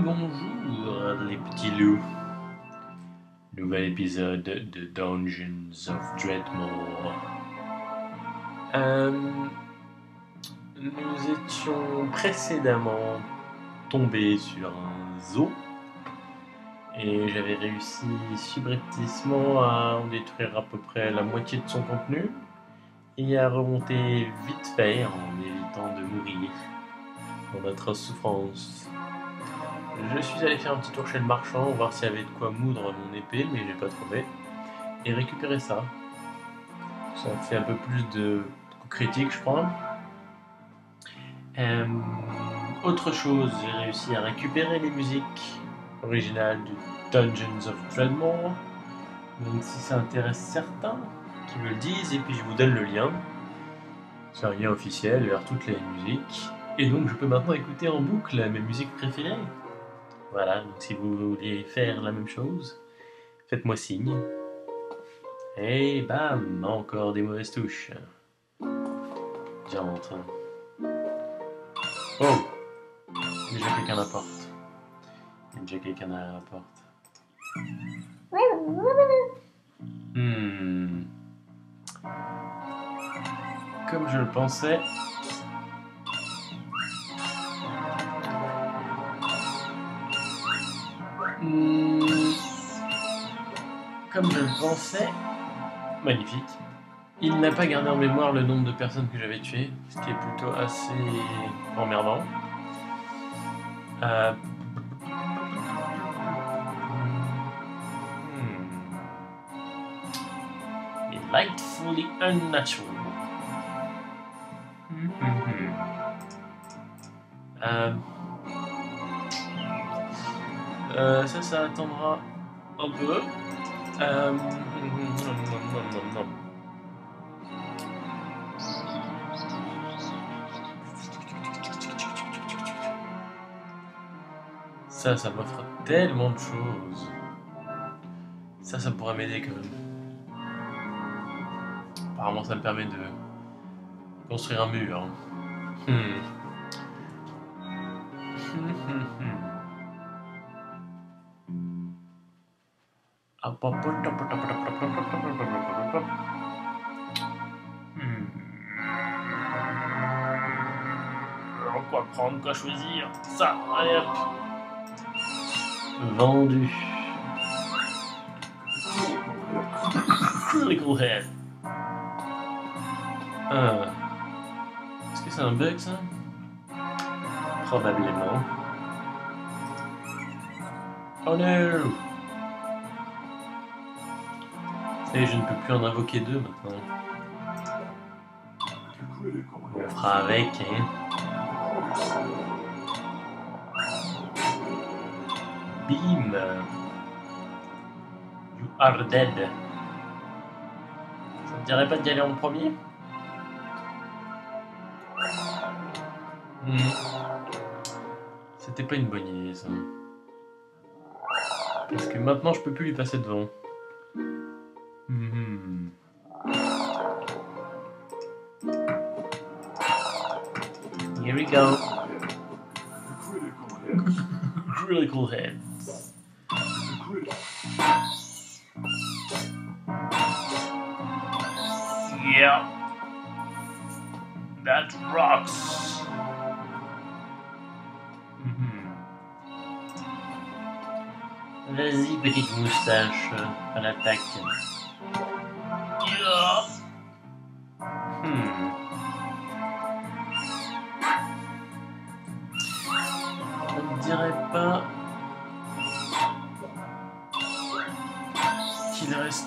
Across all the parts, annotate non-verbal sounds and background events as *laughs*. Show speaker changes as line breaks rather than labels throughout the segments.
Bonjour les petits loups. Nouvel épisode de Dungeons of Dreadmore. Euh, nous étions précédemment tombés sur un zoo et j'avais réussi subrepticement à en détruire à peu près la moitié de son contenu et à remonter vite fait en évitant de mourir dans notre souffrance. Je suis allé faire un petit tour chez le marchand, voir s'il y avait de quoi moudre mon épée, mais j'ai pas trouvé. Et récupérer ça. Ça fait un peu plus de critique, je crois. Euh, autre chose, j'ai réussi à récupérer les musiques originales du Dungeons of Dreadmore. Donc si ça intéresse certains, qui me le disent, et puis je vous donne le lien. C'est un lien officiel vers toutes les musiques. Et donc je peux maintenant écouter en boucle mes musiques préférées. Voilà, donc si vous voulez faire la même chose, faites-moi signe. Et bam, encore des mauvaises touches. J'entre. Oh Déjà quelqu'un à la porte. Déjà quelqu'un à la porte. Hmm. Comme je le pensais, Comme je le pensais, magnifique. Il n'a pas gardé en mémoire le nombre de personnes que j'avais tuées, ce qui est plutôt assez emmerdant. Euh... Hmm. Delightfully unnatural. Hmm, euh... Euh, ça, ça attendra un peu. Ça, ça m'offre tellement de choses. Ça, ça pourrait m'aider quand même. Apparemment, ça me permet de construire un mur. Hmm. *laughs* Hmm. Quoi prendre, quoi choisir Ça, allez hop Vendu. Critical head. Ah. Est-ce que c'est un bug ça? Probablement. Oh no et je ne peux plus en invoquer deux maintenant. On fera avec, hein. Bim You are dead. Ça te dirait pas d'y aller en premier? Hmm. C'était pas une bonne idée ça. Parce que maintenant je peux plus lui passer devant. Here we go. Critical heads. Yeah. That rocks. Vas-y, petite moustache, à l'attaque. Hmm.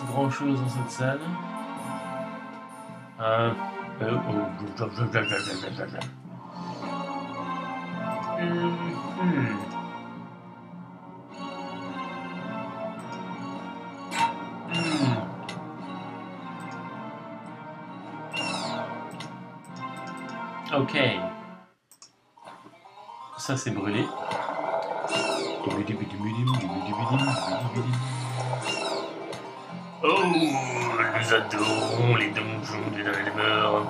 Grand chose dans cette salle. Ah. Oh, oh. Hmm. Ok. Ça c'est brûlé. Oh, nous adorons les donjons de Dreadmore.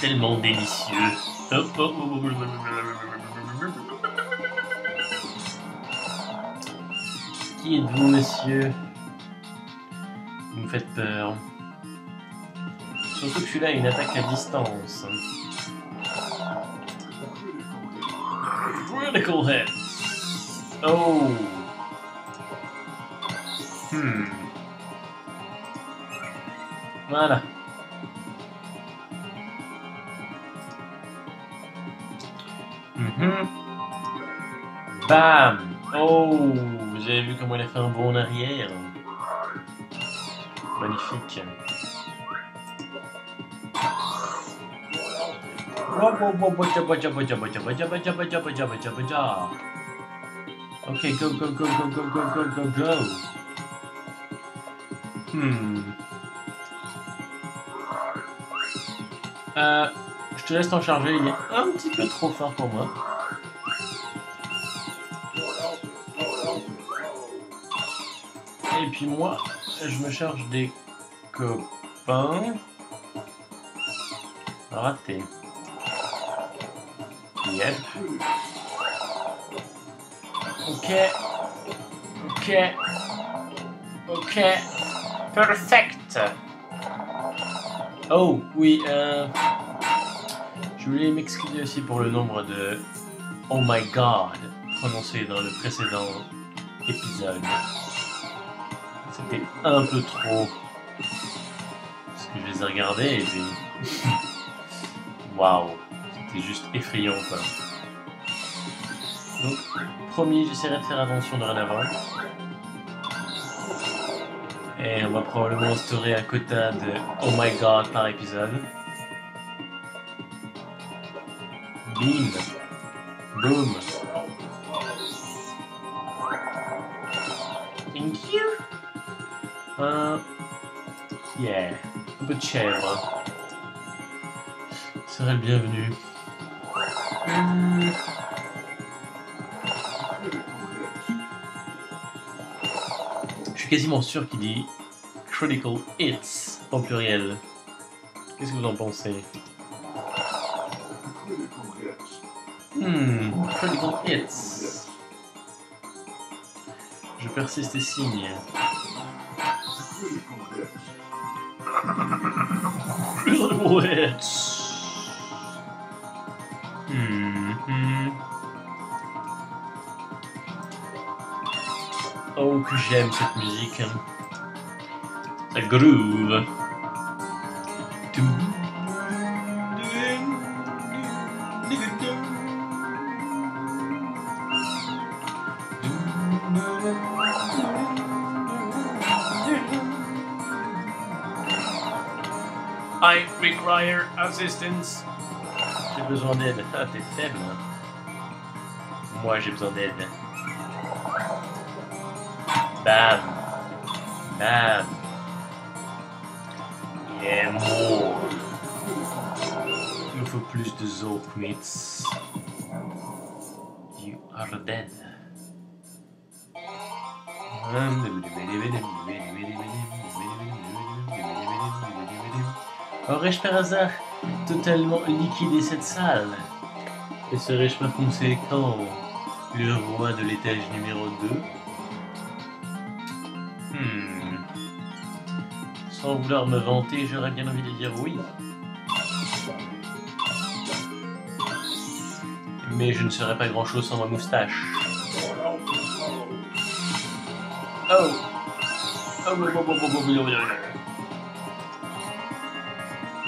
tellement délicieux. Qui êtes-vous, monsieur Vous me faites peur. Surtout que celui-là a une attaque à distance. Critical hit. Oh. Hmm. Voilà. Mhm. Bam. Oh. Vous avez vu comment il a fait un bond en arrière Magnifique. Ok, go, go, go, go, go, go, go, go, go. Hmm. Euh, je te laisse t'en charger, il est un petit peu trop fort pour moi. Et puis moi, je me charge des copains. Raté. Yep. Ok. Ok. Ok. Perfect. Oh, oui. Euh... Je voulais m'excuser aussi pour le nombre de Oh my god prononcé dans le précédent épisode. C'était un peu trop. Parce que je les ai regardés et puis. *laughs* Waouh! C'était juste effrayant quoi. Donc, promis, j'essaierai de faire attention dorénavant. Et on va probablement instaurer un quota de Oh my god par épisode. Bim. Boom. Thank you. Euh, yeah. Un peu de chèvre. Serait le bienvenu. Hum. Suis quasiment sûr qu'il dit critical hits en pluriel. Qu'est-ce que vous en pensez? Hmm, critical hits. Je persiste et signe. Critical hits. Hmm, hmm. Oh, que j'aime cette musique. Ça groove. I require assistance. J'ai besoin d'aide. Ah, t'es faible. Moi, j'ai besoin d'aide. Bam. Bam. Yeah, more. Il nous faut plus de Zolkmits. You are dead. Aurais-je par hasard totalement liquidé cette salle Et serais-je par conséquent le roi de l'étage numéro 2 Hmm. Sans vouloir me vanter, j'aurais bien envie de dire oui. Mais je ne serais pas grand-chose sans ma moustache. Oh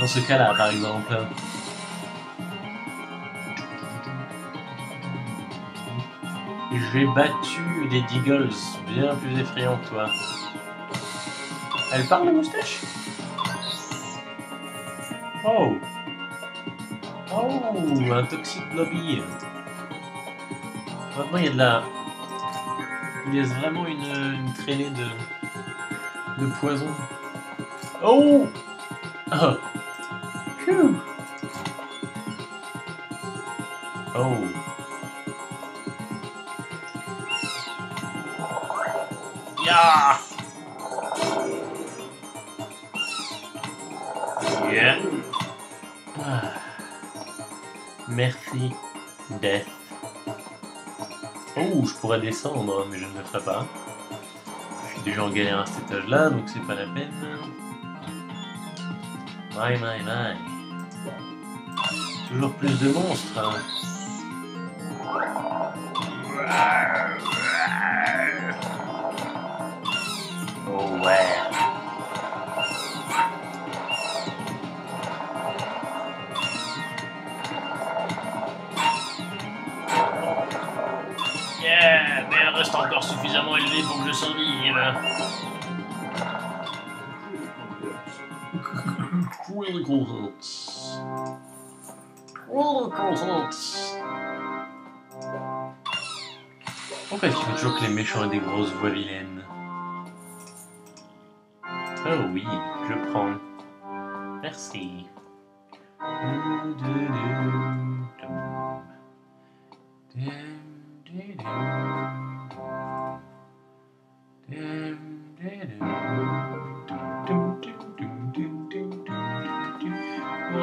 Dans ce cas-là, par exemple... J'ai battu des Deagles bien plus effrayants que toi. Elle parle la moustache? Oh Oh Un toxic lobby Maintenant il y a de la... Il laisse vraiment une, une traînée de... de poison. Oh Oh Phew. Oh Yeah Ah. Merci, Death. Oh, je pourrais descendre, mais je ne le ferai pas. Je suis déjà en galère à cet étage-là, donc c'est pas la peine. My, my, my. Toujours plus de monstres. hein. Suffisamment élevée pour que je survive. Critical hits. Critical hits. Pourquoi est-ce qu'il faut toujours que les méchants aient des grosses voix vilaines Oh oui, je prends. Merci. Où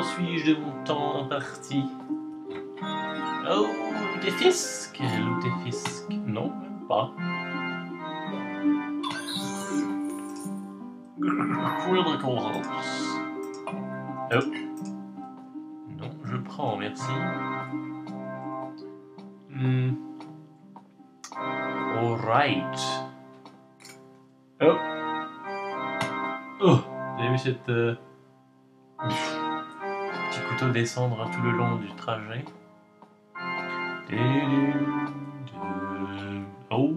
suis-je de mon temps imparti Oh, Lutefisk Lutefisk Non, même pas. Critical House. Oh. Non, je prends, merci. Hmm. Alright. Oh. Oh, vous avez vu cette... euh, Petit couteau descendre tout le long du trajet? Oh.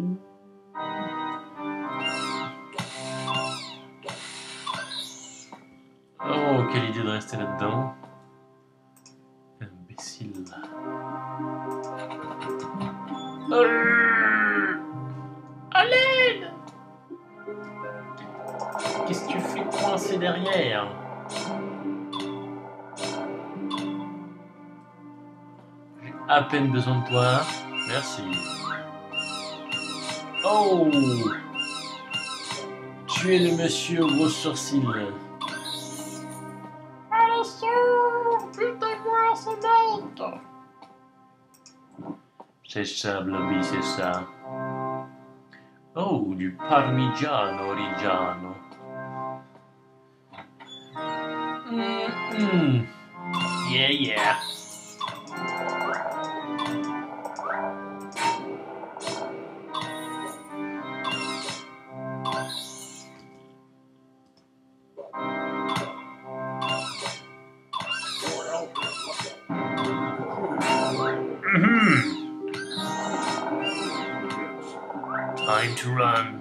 Oh, quelle idée de rester là-dedans. Imbécile. Euh, Qu'est-ce que tu fais coincé derrière J'ai à peine besoin de toi. Merci. Oh Tu es le monsieur aux gros sourcils. C'est ça, Blobby, c'est ça. Oh, du parmigiano reggiano. Mm, mm. Yeah, yeah. Mhm. Time to run.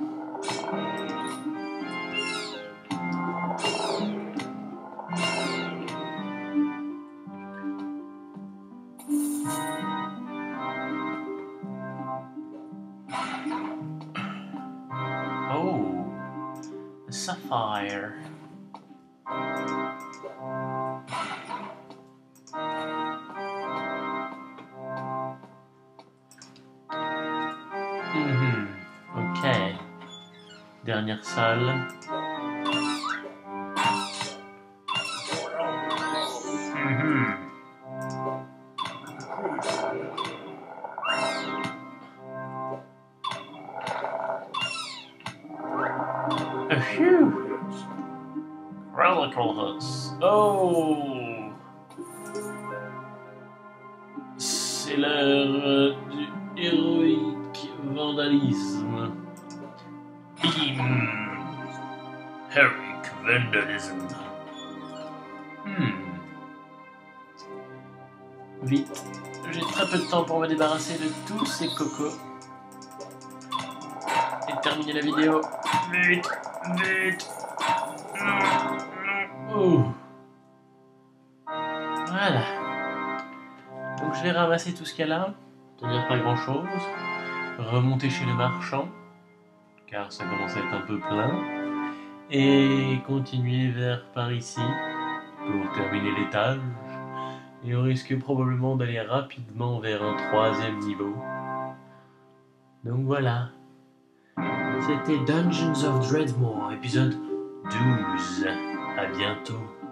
Mhm, Ok. Dernière salle. Vandalisme. Bim! Vandalism. Hmm. Vite. J'ai très peu de temps pour me débarrasser de tous ces cocos. Et terminer la vidéo. Vite, vite. Non, non. Oh. Voilà. Donc je vais ramasser tout ce qu'il y a là, c'est-à-dire pas grand-chose, remonter chez le marchand, car ça commence à être un peu plein, et continuer vers par ici pour terminer l'étage. Et on risque probablement d'aller rapidement vers un troisième niveau. Donc voilà. C'était Dungeons of Dreadmore, épisode 12. À bientôt.